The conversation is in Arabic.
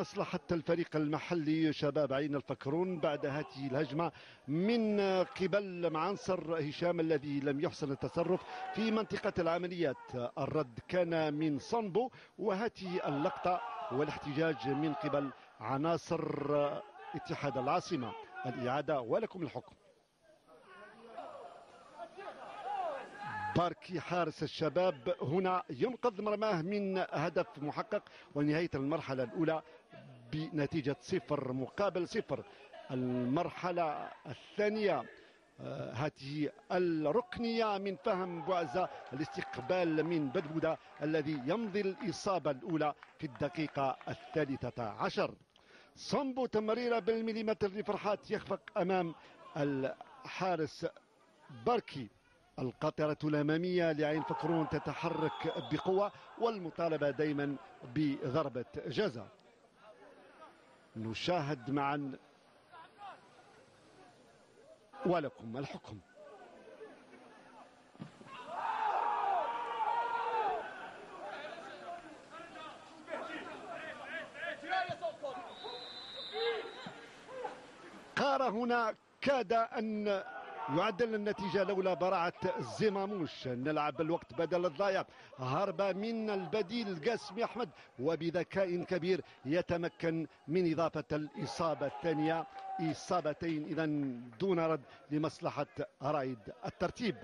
مصلحة الفريق المحلي شباب عين الفكرون بعد هذه الهجمة من قبل معنصر هشام الذي لم يحسن التصرف في منطقة العمليات. الرد كان من صنبو وهذه اللقطة والاحتجاج من قبل عناصر اتحاد العاصمة. الإعادة ولكم الحكم. باركي حارس الشباب. هنا ينقذ مرماه من هدف محقق ونهاية المرحلة الأولى. بنتيجة صفر مقابل صفر. المرحلة الثانية هذه الركنية من فهم بوعزة الاستقبال من بدبودة الذي يمضي الإصابة الأولى في الدقيقة الثالثة عشر. صنبو تمريرة بالمليمتر لفرحات يخفق أمام الحارس باركي. القاطرة الأمامية لعين فكرون تتحرك بقوة والمطالبة دائما بضربة جزاء. نشاهد معا ولكم الحكم. قار هنا كاد أن يعدل النتيجة لولا براعة الزماموش نلعب الوقت بدل الضايع. هرب من البديل قاسم أحمد وبذكاء كبير يتمكن من إضافة الإصابة الثانية. إصابتين إذا دون رد لمصلحة رائد الترتيب.